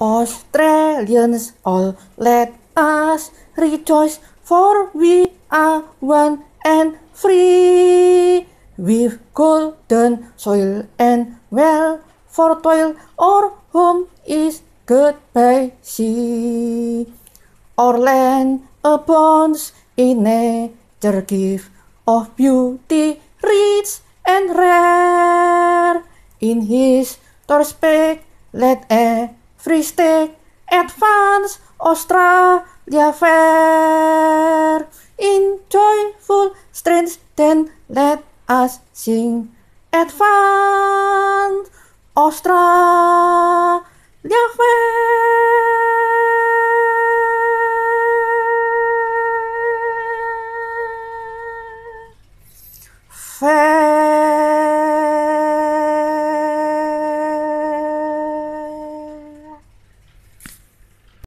Australians all let us rejoice for we are one and free. With golden soil and well for toil our home is goodbye sea. Our land abounds in nature gift of beauty rich and rare. In his respect let every state advance Australia fair in joyful strains then let us sing. Advance Australia